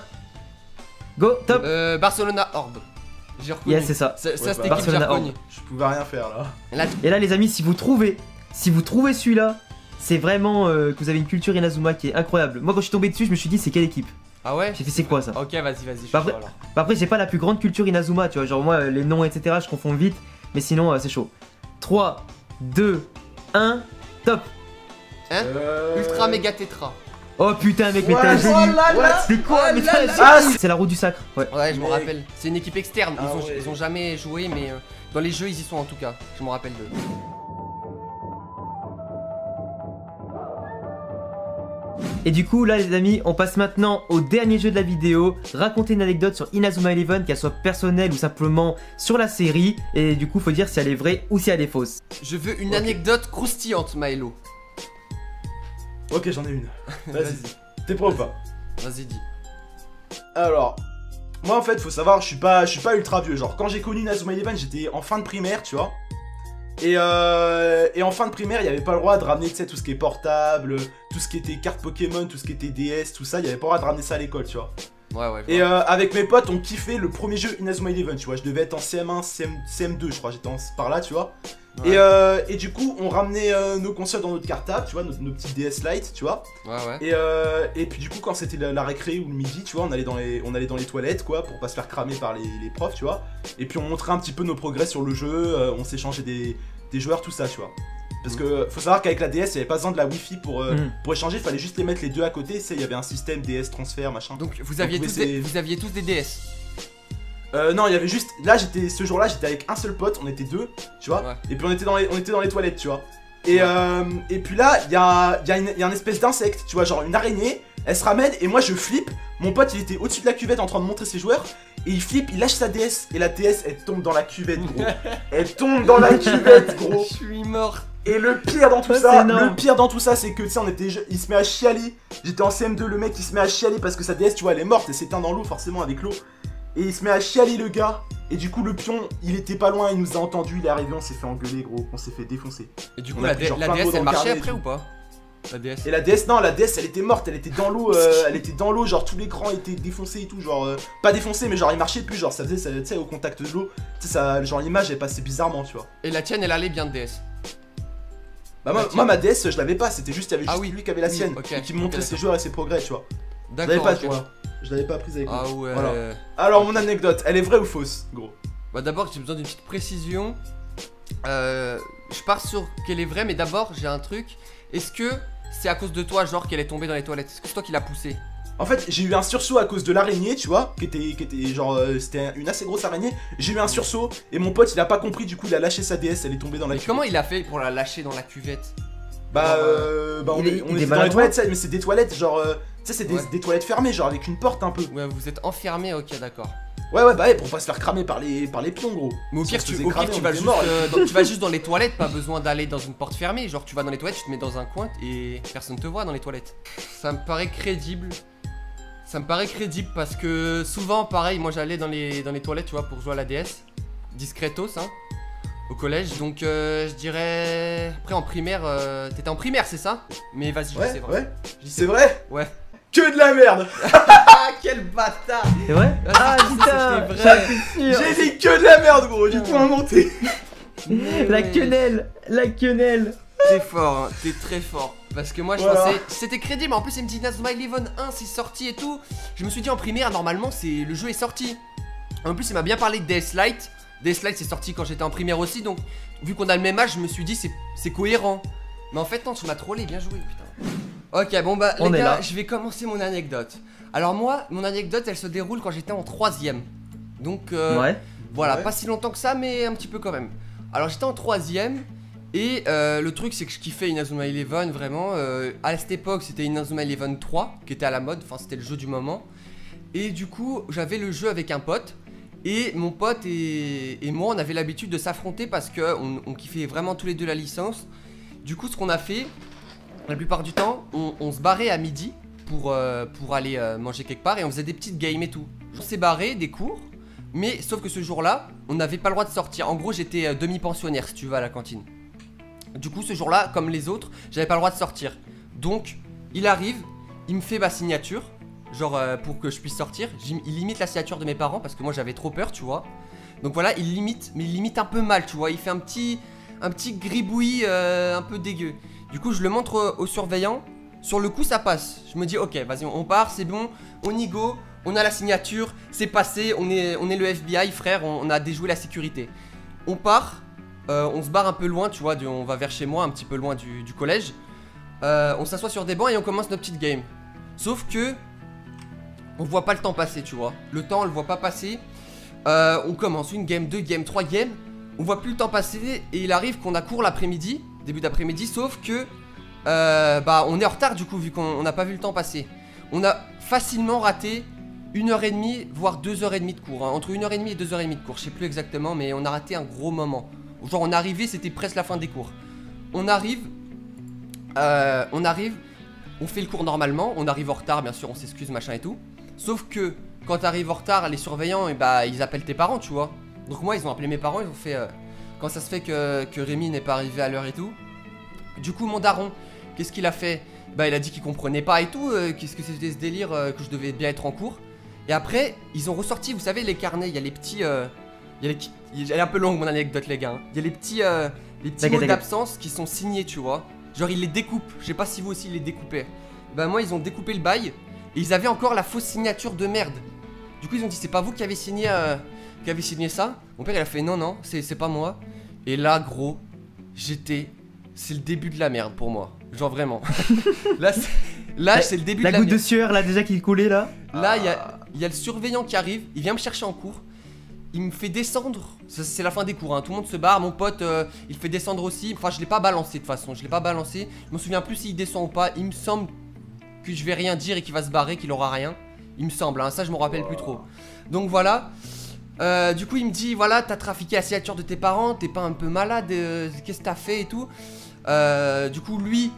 go, top. Euh, Barcelona Orbe. J'ai reconnu. Yes, c'est ça. Ça, ça, Ouais, cette bah, Barcelona reconnu. Je pouvais rien faire là. Là, Et là, les amis, si vous trouvez, si vous trouvez celui-là, c'est vraiment euh, que vous avez une culture Inazuma qui est incroyable. Moi, quand je suis tombé dessus, je me suis dit, c'est quelle équipe? Ah ouais J'ai fait, c'est quoi ça Ok, vas-y, vas-y. suis Bah, après-. Bah Après, j'ai pas la plus grande culture Inazuma, tu vois. Genre, moi, les noms, etc., je confonds vite. Mais sinon, euh, c'est chaud. 3, 2, 1, top. Hein Euh... Ultra méga tétra. Oh putain, mec, mais oh là. C'est quoi. Ah, c'est- la roue du sacre, ouais. Ouais, je me rappelle. C'est une équipe externe. Ils, Ah ont, ouais. ils ont jamais joué, mais euh, dans les jeux, ils y sont en tout cas. Je me rappelle de. Et du coup, là, les amis, on passe maintenant au dernier jeu de la vidéo. Raconter une anecdote sur Inazuma Eleven, qu'elle soit personnelle ou simplement sur la série. Et du coup, faut dire si elle est vraie ou si elle est fausse. Je veux une anecdote croustillante, Milo. Ok, j'en ai une. Vas-y. Vas-y, T'es prêt ou pas vas-y, dis. Alors, moi en fait, faut savoir, je suis pas, je suis pas ultra vieux. Genre, quand j'ai connu Nazuma Eleven, j'étais en fin de primaire, tu vois. Et, euh, et en fin de primaire, il y avait pas le droit de ramener, tu sais, tout ce qui est portable, tout ce qui était carte Pokémon, tout ce qui était DS, tout ça. Il y avait pas le droit de ramener ça à l'école, tu vois. Ouais, ouais. Et euh, avec mes potes, on kiffait le premier jeu Inazuma Eleven, tu vois. Je devais être en CM1, CM, CM2, je crois, j'étais par là, tu vois. Ouais. Et, euh, et du coup, on ramenait euh, nos consoles dans notre cartable, tu vois, nos, nos petits DS Lite, tu vois. Ouais, ouais. Et, et puis du coup, quand c'était la, la récré ou le midi, tu vois, on allait dans les, on allait dans les toilettes, quoi, pour pas se faire cramer par les, les profs, tu vois. Et puis on montrait un petit peu nos progrès sur le jeu, on s'échangeait des, des joueurs, tout ça, tu vois. Parce que faut savoir qu'avec la DS, il y avait pas besoin de la Wi-Fi pour, euh, Mhm. pour échanger, il fallait juste les mettre les deux à côté, il y avait un système DS transfert, machin. Donc, vous aviez, tous des, vous aviez tous des DS. Euh, non, il y avait juste. Là, j'étais ce jour-là, j'étais avec un seul pote, on était deux, tu vois. Ouais. Et puis on était dans les, on était dans les toilettes, tu vois. Et, euh, et puis là, il y a, il y, a une- il y a un espèce d'insecte, tu vois, genre une araignée. Elle se ramène et moi je flippe. Mon pote, il était au-dessus de la cuvette en train de montrer ses joueurs. Et il flippe, il lâche sa DS. Et la DS, elle tombe dans la cuvette, gros. elle tombe dans la cuvette, gros. Je suis mort. Et le pire dans tout Ouais, ça, le pire dans tout ça, c'est que tu sais, on était, je- il se met à chialer. J'étais en CM2, le mec il se met à chialer parce que sa DS, tu vois, elle est morte, elle s'éteint dans l'eau forcément avec l'eau. Et il se met à chialer le gars. Et du coup, le pion, il était pas loin, il nous a entendu, il est arrivé, on s'est fait engueuler, gros, on s'est fait défoncer. Et du coup, la, DS, elle marchait après ou pas? La DS. Et la DS, non, la DS, elle était morte, elle était dans l'eau, euh, elle était dans l'eau, genre tout l'écran était défoncé et tout, genre euh, pas défoncé, mais genre il marchait plus, genre ça faisait, ça, tu sais, au contact de l'eau, tu sais, ça, genre l'image elle passait bizarrement, tu vois. Et la tienne, elle allait bien de DS. Bah moi, ma DS, je l'avais pas, c'était juste, il y avait Ah juste oui, lui qui avait la oui, sienne, ok, et qui me montrait ses d'accord. joueurs et ses progrès, tu vois. Je l'avais D'accord. pas, tu vois. Je l'avais pas prise avec lui. Ah ouais. Voilà. Alors mon anecdote, elle est vraie ou fausse, gros? Bah d'abord j'ai besoin d'une petite précision. Euh, je pars sur qu'elle est vraie, mais d'abord j'ai un truc. Est-ce que c'est à cause de toi, genre qu'elle est tombée dans les toilettes? Est-ce que c'est toi qui l'as poussée? En fait, j'ai eu un sursaut à cause de l'araignée, tu vois, qui était, qui était genre, euh, c'était une assez grosse araignée. J'ai eu un sursaut et mon pote, il a pas compris, du coup, il a lâché sa DS, elle est tombée dans la Mais cuvette. comment il a fait pour la lâcher dans la cuvette? Bah, Genre, euh, bah on, est- on dans les toilettes, mais c'est des toilettes, genre, euh, tu sais, c'est des, Ouais. des toilettes fermées, genre avec une porte un peu. Ouais, vous êtes enfermé, ok, d'accord. Ouais, ouais, bah ouais, pour pas se faire cramer par les, par les pions, gros. Mais au pire, tu, pire, vas juste, mort. euh, dans- tu vas juste dans les toilettes, pas besoin d'aller dans une porte fermée. Genre, tu vas dans les toilettes, tu te mets dans un coin et personne te voit dans les toilettes. Ça me paraît crédible. Ça me paraît crédible parce que souvent, pareil, moi j'allais dans les, dans les toilettes, tu vois, pour jouer à la DS. Discretos, hein, au collège. Donc, euh, je dirais. Après, en primaire, euh, t'étais en primaire, c'est ça? Mais vas-y, je dis Ouais, c'est vrai. ouais. C'est vrai? Ouais. Que de la merde Ah, quel bâtard C'est vrai? Ah que putain J'ai dit que de la merde, gros, j'ai tout inventé La quenelle La quenelle T'es fort, hein, t'es très fort. Parce que moi je Voilà. pensais c'était crédible. En plus, il me dit Nazuma Eleven 1 c'est sorti et tout. Je me suis dit en primaire, normalement, c'est le jeu est sorti. En plus, il m'a bien parlé de DS DS Lite c'est sorti quand j'étais en primaire aussi. Donc, vu qu'on a le même âge, je me suis dit c'est cohérent. Mais en fait, non, tu m'as trollé, bien joué, putain. Ok, bon bah, On les gars, là. je vais commencer mon anecdote. Alors, moi, mon anecdote elle se déroule quand j'étais en troisième. Donc, euh, Ouais. voilà, Ouais. pas si longtemps que ça, mais un petit peu quand même. Alors j'étais en troisième et euh, le truc c'est que je kiffais Inazuma Eleven vraiment. euh, à cette époque c'était Inazuma Eleven 3 qui était à la mode, enfin c'était le jeu du moment. Et du coup j'avais le jeu avec un pote et mon pote et, moi on avait l'habitude de s'affronter parce que on, kiffait vraiment tous les deux la licence. Du coup ce qu'on a fait, la plupart du temps, on, on se barrait à midi pour, euh, pour aller euh, manger quelque part et on faisait des petites games et tout. On s'est barré des cours mais sauf que ce jour-là, on n'avait pas le droit de sortir. En gros, j'étais euh, demi-pensionnaire si tu vas à la cantine. Du coup, ce jour-là, comme les autres, j'avais pas le droit de sortir. Donc, il arrive, il me fait ma signature, genre euh, pour que je puisse sortir. Il limite la signature de mes parents parce que moi j'avais trop peur, tu vois. Donc voilà, il limite, mais il limite un peu mal, tu vois. Il fait un petit, un petit gribouillis euh, un peu dégueu. Du coup, je le montre au surveillant. Sur le coup, ça passe. Je me dis, ok, vas-y, on part, c'est bon, on y go, on a la signature, c'est passé, on est, on est le FBI, frère, on, a déjoué la sécurité. On part, euh, on se barre un peu loin, tu vois, on va vers chez moi, un petit peu loin du, collège. On s'assoit sur des bancs et on commence notre petite game. Sauf que, on voit pas le temps passer, tu vois. Le temps, on le voit pas passer. Euh, on commence une game, deux games, trois games. On voit plus le temps passer et il arrive qu'on a cours l'après-midi, début d'après-midi, sauf que euh, bah on est en retard du coup vu qu'on on n'a pas vu le temps passer. On a facilement raté une heure et demie, voire deux heures et demie de cours. hein. Entre une heure et demie et deux heures et demie de cours, je sais plus exactement, mais on a raté un gros moment. Genre on arrivé, c'était presque la fin des cours. On arrive, euh, on arrive, on fait le cours normalement, on arrive en retard, bien sûr, on s'excuse, machin et tout. Sauf que quand t'arrives en retard, les surveillants, et bah ils appellent tes parents, tu vois. Donc moi, ils ont appelé mes parents, ils ont fait. euh, quand ça se fait que, que Rémi n'est pas arrivé à l'heure et tout. Du coup, mon daron, qu'est-ce qu'il a fait? Bah, il a dit qu'il comprenait pas et tout. euh, qu'est-ce que c'était ce délire euh, que je devais bien être en cours Et après, ils ont ressorti, vous savez, les carnets. Il y a les petits. il y a les, il- elle est un peu longue mon anecdote, les gars. hein. Il y a les petits, les petits mots d'absence qui sont signés, tu vois. Genre, ils les découpent. Je sais pas si vous aussi ils les découpez. Bah, moi, ils ont découpé le bail. Et ils avaient encore la fausse signature de merde. Du coup, ils ont dit, c'est pas vous qui avez signé, euh, qui avez signé ça Mon père, il a fait, non, non, c'est pas moi. Et là, gros, j'étais. C'est le début de la merde pour moi. Genre vraiment. là, c'est- là La- c'est le début La de la goutte de merde. sueur là déjà qui coulait là. Là, il y a, il y a le surveillant qui arrive. Il vient me chercher en cours. Il me fait descendre. C'est la fin des cours. hein. Tout le monde se barre. Mon pote, euh, il fait descendre aussi. Enfin, je l'ai pas balancé de toute façon. Je l'ai pas balancé. Je me souviens plus s'il descend ou pas. Il me semble que je vais rien dire et qu'il va se barrer, qu'il aura rien. Il me semble. hein. Ça, je me rappelle plus trop. Donc voilà. Euh, du coup, il me dit voilà, t'as trafiqué la signature de tes parents, t'es pas un peu malade, euh, qu'est-ce que t'as fait et tout. Euh, du coup, lui,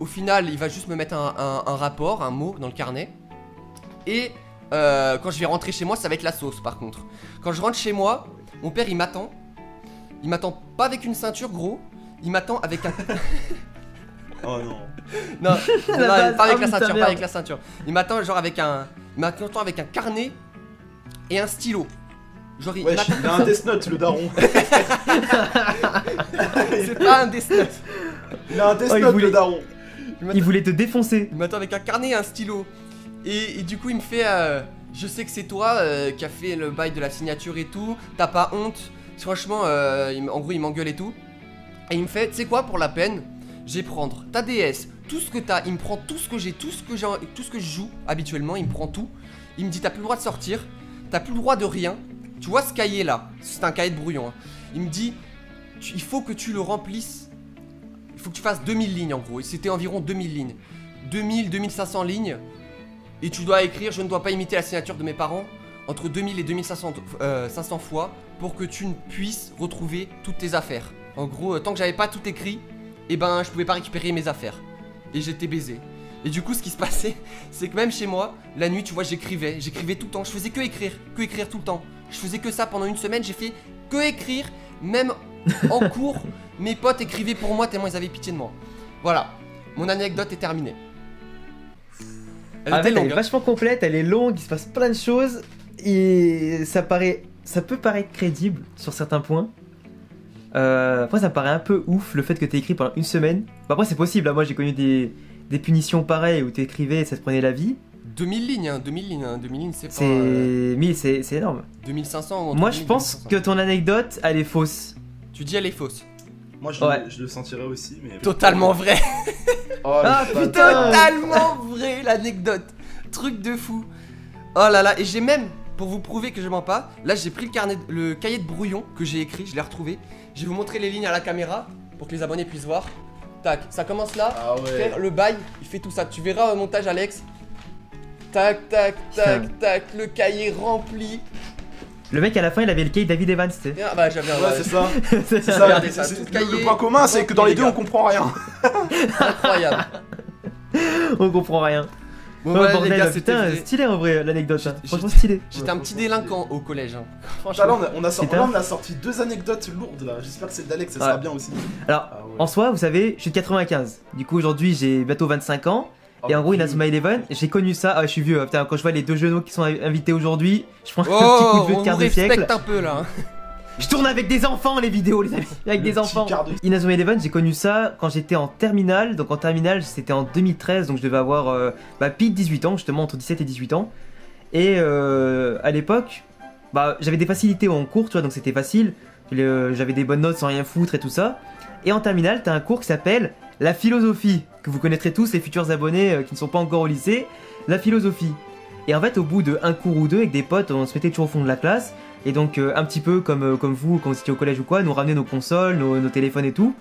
au final, il va juste me mettre un, un- rapport, un mot dans le carnet. Et quand je vais rentrer chez moi, ça va être la sauce par contre. Quand je rentre chez moi, mon père il m'attend. Il m'attend pas avec une ceinture, gros. Il m'attend avec un. Oh non. Non, non, base. pas avec la ceinture, pas avec la ceinture. Il m'attend genre avec un. Il m'attend avec un carnet et un stylo. Genre il il a un Death Note, le daron. C'est pas un Death Note. Il a un Death Oh, Note, voulait- le daron. Il voulait te défoncer. Il m'attend avec un carnet et un stylo. Et, et du coup, il me fait euh, Je sais que c'est toi euh, qui a fait le bail de la signature et tout. T'as pas honte. Franchement, euh, il en gros, il m'engueule et tout. Et il me fait Tu sais quoi, pour la peine, je vais prendre ta DS, tout ce que t'as. Il me prend tout ce que j'ai, tout ce que j'ai, tout ce que je joue habituellement. Il me prend tout. Il me dit T'as plus le droit de sortir. T'as plus le droit de rien. Tu vois ce cahier là C'est un cahier de brouillon. hein. Il me dit Il faut que tu le remplisses. Il faut que tu fasses 2000 lignes en gros. C'était environ 2000 lignes. 2000, 2500 lignes. Et tu dois écrire, je ne dois pas imiter la signature de mes parents, entre 2000 et 2500 euh, 500 fois pour que tu ne puisses retrouver toutes tes affaires. En gros, euh, tant que j'avais pas tout écrit, et ben je pouvais pas récupérer mes affaires. Et j'étais baisé. Et du coup, ce qui se passait, c'est que même chez moi, la nuit, tu vois, j'écrivais, j'écrivais tout le temps. Je faisais que écrire, que écrire tout le temps. Je faisais que ça pendant une semaine, j'ai fait que écrire, même en cours, mes potes écrivaient pour moi tellement ils avaient pitié de moi. Voilà, mon anecdote est terminée. Elle était elle est hein. vachement complète, elle est longue, il se passe plein de choses et ça paraît, ça peut paraître crédible sur certains points. Euh, après, ça me paraît un peu ouf le fait que t'aies écrit pendant une semaine. Bah, après, c'est possible. hein, Moi, j'ai connu des, des punitions pareilles où t'écrivais et ça te prenait la vie. 2000 lignes, hein, 2000 lignes, hein, 2000 lignes, c'est pas C'est, euh, c'est c'est énorme. 2500 ou entre Moi, je 2000 et pense 2500. que ton anecdote, elle est fausse. Tu dis elle est fausse. Moi, je, Ouais. le, je le sentirais aussi, mais. Totalement vrai. Oh, Ah, putain Totalement vrai l'anecdote. Truc de fou. Oh là là, et j'ai même, pour vous prouver que je mens pas, là j'ai pris le, carnet, le cahier de brouillon que j'ai écrit, je l'ai retrouvé. Je vais vous montrer les lignes à la caméra pour que les abonnés puissent voir. Tac, ça commence là. Ah ouais. Frère, le bail, il fait tout ça. Tu verras au montage, Alex. Tac, tac, tac, Putain. tac, le cahier rempli. Le mec, à la fin, il avait le cahier David Evans, tu sais. Ah bah j'avais un Ouais, c'est ça. C'est C'est ça. Regardez ça, C'est- tout le- cahier, le point commun, c'est que dans les deux, les on gars. comprend rien. incroyable. On comprend rien. Bon, Oh, ouais, bordel, les gars, c'était putain, vrai. stylé en vrai l'anecdote. hein. J'étais- Franchement, stylé. J'étais un petit délinquant au collège. hein. Là, on a, on a sorti, là, on a sorti deux anecdotes lourdes là. J'espère que celle d'Alex, ça Ouais. sera bien aussi. Alors, Ah ouais. En soi, vous savez, je suis de 95. Du coup, aujourd'hui, j'ai bientôt 25 ans. Ah, et en gros, bah, Inazuma Eleven, j'ai connu ça. Ah, je suis vieux. hein. Putain, quand je vois les deux genoux qui sont invités aujourd'hui, je prends un petit Oh, coup de vieux de quart de siècle. respecte un peu là. Je tourne avec des enfants, les vidéos, les amis. Avec des enfants. de- Inazuma Eleven, j'ai connu ça quand j'étais en terminale. Donc en terminale, c'était en 2013. Donc je devais avoir euh, bah, pile 18 ans, justement, entre 17 et 18 ans. Et euh, à l'époque, bah, j'avais des facilités en cours, tu vois, donc c'était facile. Le- J'avais des bonnes notes sans rien foutre et tout ça. Et en terminale, t'as un cours qui s'appelle la philosophie, que vous connaîtrez tous, les futurs abonnés euh, qui ne sont pas encore au lycée. La philosophie. Et en fait, au bout de un cours ou deux, avec des potes, on se mettait toujours au fond de la classe. Et donc, euh, un petit peu comme, euh, comme vous, quand vous étiez au collège ou quoi, nous ramener nos consoles, nos, nos téléphones et tout.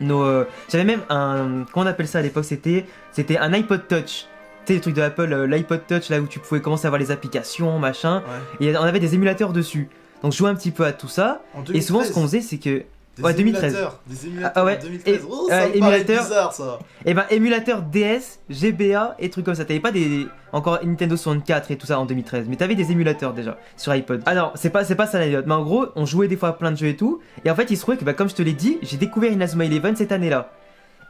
Mhm. nos. euh, J'avais même un. Comment on appelle ça à l'époque C'était c'était un iPod Touch. Tu sais, le truc de Apple, euh, l'iPod Touch, là où tu pouvais commencer à voir les applications, machin. Ouais. Et on avait des émulateurs dessus. Donc je jouais un petit peu à tout ça. Et souvent, ce qu'on 2013, faisait, c'est que. Des ouais, 2013. émulateurs, Des émulateurs Ah ouais, en 2013. et- oh, euh, ça me paraît émulateur- bizarre ça. Eh ben, émulateur DS, GBA et trucs comme ça. T'avais pas des. Encore Nintendo 64 et tout ça en 2013. Mais t'avais des émulateurs déjà sur iPod. Alors, c'est pas, c'est pas ça l'anecdote. Mais en gros, on jouait des fois à plein de jeux et tout. Et en fait, il se trouvait que, bah, comme je te l'ai dit, j'ai découvert Inazuma Eleven cette année-là.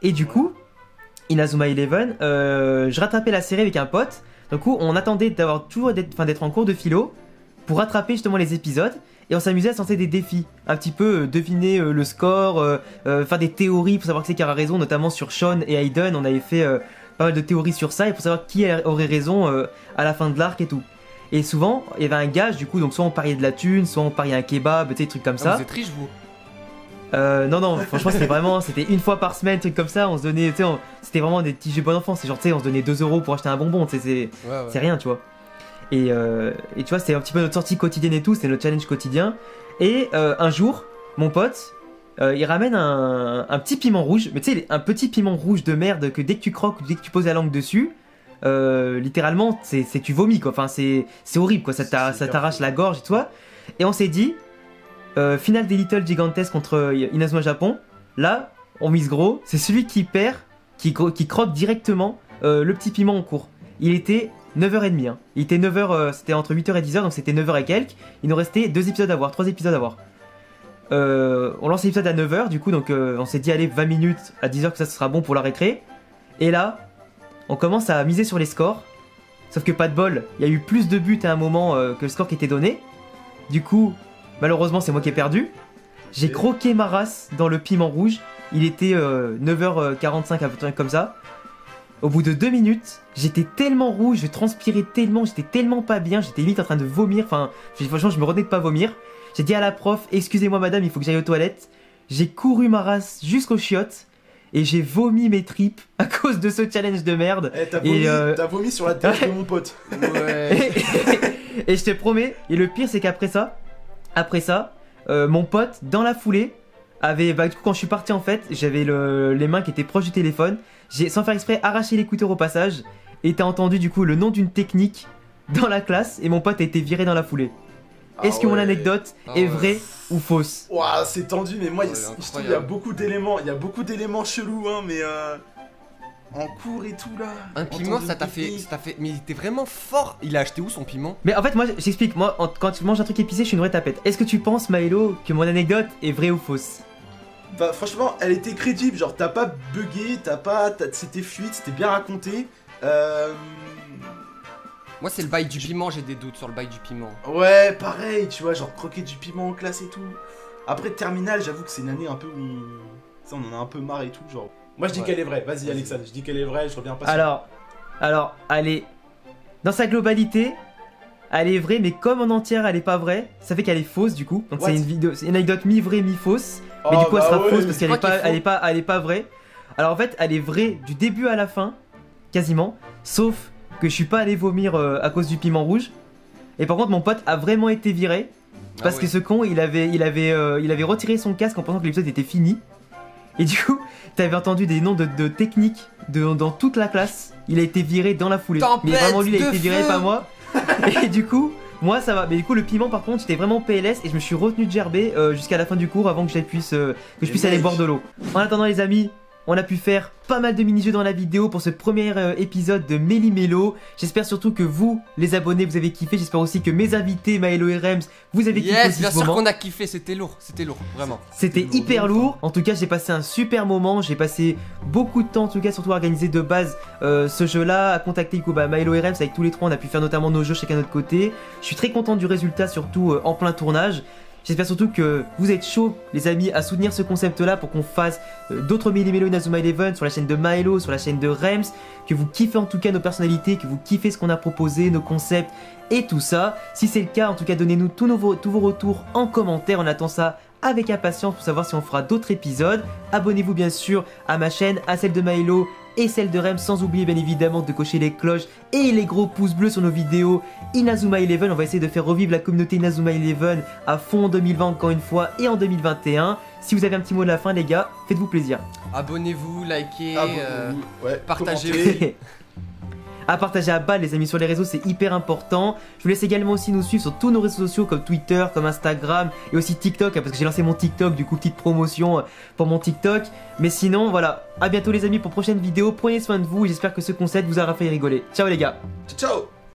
Et du coup, Inazuma Eleven, euh, je rattrapais la série avec un pote. Du coup, on attendait d'avoir toujours d'être en cours de philo pour rattraper justement les épisodes. Et on s'amusait à se lancer des défis. Un petit peu euh, deviner euh, le score, euh, faire des théories pour savoir qui c'est qui aura raison, notamment sur Sean et Hayden. On avait fait pas mal de théories sur ça et pour savoir qui a- aurait raison à la fin de l'arc et tout. Et souvent, il y avait un gage du coup, donc soit on pariait de la thune, soit on pariait un kebab, tu sais, des trucs comme Ah, ça. vous êtes riche, vous Euh, non, non, franchement, c'était vraiment, c'était une fois par semaine, truc comme ça. On se donnait, tu sais, c'était vraiment des petits jeux bon enfant. C'est genre, tu sais, on se donnait 2 euros pour acheter un bonbon, tu sais, c'est Ouais, ouais. c'est rien, tu vois. Et, euh, et tu vois, c'était un petit peu notre sortie quotidienne et tout, c'était notre challenge quotidien. Et euh, un jour, mon pote, euh, il ramène un, un petit piment rouge, mais tu sais, un petit piment rouge de merde que dès que tu croques, dès que tu poses la langue dessus, euh, littéralement, c'est c'est- tu vomis quoi. Enfin, c'est c'est horrible quoi. Ça C'est t'arrache la gorge et toi. Et on s'est dit, euh, finale des Little Gigantes contre Inazuma Japon. Là, on mise gros. C'est celui qui perd, qui, qui croque directement le petit piment en cours. Il était 9h30. hein. Il était 9h, euh, c'était entre 8h et 10h, donc c'était 9h et quelques. Il nous restait deux épisodes à voir, trois épisodes à voir. Euh, on lance l'épisode à 9h, du coup, donc euh, on s'est dit, allez, 20 minutes à 10h que ça sera bon pour la récré. Et là, on commence à miser sur les scores. Sauf que pas de bol, il y a eu plus de buts à un moment que le score qui était donné. Du coup, malheureusement, c'est moi qui ai perdu. J'ai croqué ma race dans le piment rouge. Il était euh, 9h45 à peu près comme ça. Au bout de deux minutes, j'étais tellement rouge, je transpirais tellement, j'étais tellement pas bien, j'étais limite en train de vomir. Enfin, franchement, je me retenais de pas vomir. J'ai dit à la prof, excusez-moi madame, il faut que j'aille aux toilettes. J'ai couru ma race jusqu'aux chiottes et j'ai vomi mes tripes à cause de ce challenge de merde. Eh, t'as Et, vomi, euh, t'as vomi sur la tête ouais. de mon pote. Ouais. et je te promets, et le pire c'est qu'après ça, après ça, euh, mon pote dans la foulée avait, bah du coup quand je suis parti en fait, j'avais le- les mains qui étaient proches du téléphone, j'ai sans faire exprès arraché l'écouteur au passage, et t'as entendu du coup le nom d'une technique dans la classe, et mon pote a été viré dans la foulée. Est-ce Ah que mon anecdote Ah est ouais. vraie ou fausse? Ouah, c'est tendu, mais moi, Ouais, je trouve incroyable. qu'il y a beaucoup d'éléments, il y a beaucoup d'éléments chelous, hein, mais euh, en cours et tout là. Un en piment, ça t'a fait, ça t'a fait. Mais il était vraiment fort. Il a acheté où son piment? Mais en fait, moi j'explique, moi en- quand tu manges un truc épicé, je suis une vraie tapette. Est-ce que tu penses, Maëlo, que mon anecdote est vraie ou fausse? Bah, franchement, elle était crédible, genre t'as pas bugué, t'as pas, t'as- c'était fluide, c'était bien raconté. Euh... Moi, c'est le bail du piment. J'ai des doutes sur le bail du piment. Ouais, pareil, tu vois, genre croquer du piment en classe et tout. Après terminal, j'avoue que c'est une année un peu où on... ça, on en a un peu marre et tout, genre. Moi je dis Ouais. qu'elle est vraie, vas-y. Alexandre, je dis qu'elle est vraie, je reviens pas sur- Alors, alors, allez, dans sa globalité, elle est vraie, mais comme en entière, elle est pas vraie, ça fait qu'elle est fausse du coup. Donc c'est une vidéo, c'est une anecdote mi-vraie, mi-fausse. Mais Oh, du coup, elle bah sera ouais, fausse parce qu'elle est pas, elle est pas, elle est pas vraie. Alors en fait, elle est vraie du début à la fin, quasiment. Sauf que je suis pas allé vomir euh, à cause du piment rouge. Et par contre, mon pote a vraiment été viré parce Ah que ouais. ce con, il avait, il avait, euh, il avait retiré son casque en pensant que l'épisode était fini. Et du coup, t'avais entendu des noms de, de techniques de, dans toute la classe. Il a été viré dans la foulée. Tempête Mais vraiment, lui, il a été viré, pas moi. Et du coup, moi, ça va. Mais du coup, le piment, par contre, j'étais vraiment PLS et je me suis retenu de gerber euh, jusqu'à la fin du cours avant que, puisse, euh, que je Mais puisse aller boire de l'eau. En attendant, les amis. On a pu faire pas mal de mini-jeux dans la vidéo pour ce premier euh, épisode de Méli-Mélo. J'espère surtout que vous, les abonnés, vous avez kiffé. J'espère aussi que mes invités, Maëlo et Rems, vous avez kiffé Yes, bien ce sûr qu'on a kiffé. C'était lourd. C'était lourd, vraiment. C'était hyper lourd. lourd. En tout cas, j'ai passé un super moment. J'ai passé beaucoup de temps, en tout cas, surtout à organiser de base euh, ce jeu-là, à contacter du coup, bah, Milo et Rems. Avec tous les trois, on a pu faire notamment nos jeux chacun de notre côté. Je suis très content du résultat, surtout euh, en plein tournage. J'espère surtout que vous êtes chauds, les amis, à soutenir ce concept-là pour qu'on fasse euh, d'autres Méli-Mélo Inazuma Eleven sur la chaîne de Milo, sur la chaîne de Rems, que vous kiffez en tout cas nos personnalités, que vous kiffez ce qu'on a proposé, nos concepts et tout ça. Si c'est le cas, en tout cas, donnez-nous tous vos retours en commentaire. On attend ça avec impatience pour savoir si on fera d'autres épisodes. Abonnez-vous bien sûr à ma chaîne, à celle de Milo et celle de Rem, sans oublier bien évidemment de cocher les cloches et les gros pouces bleus sur nos vidéos. Inazuma Eleven, on va essayer de faire revivre la communauté Inazuma Eleven à fond en 2020 encore une fois et en 2021. Si vous avez un petit mot de la fin les gars, faites-vous plaisir. Abonnez-vous, likez, bon, euh, ouais, partagez commentez. à partager à balle les amis sur les réseaux c'est hyper important. Je vous laisse également aussi nous suivre sur tous nos réseaux sociaux comme Twitter, comme Instagram et aussi TikTok hein, parce que j'ai lancé mon TikTok du coup petite promotion euh, pour mon TikTok. Mais sinon voilà, à bientôt les amis pour prochaine vidéo. Prenez soin de vous et j'espère que ce concept vous aura fait rigoler. Ciao les gars. Ciao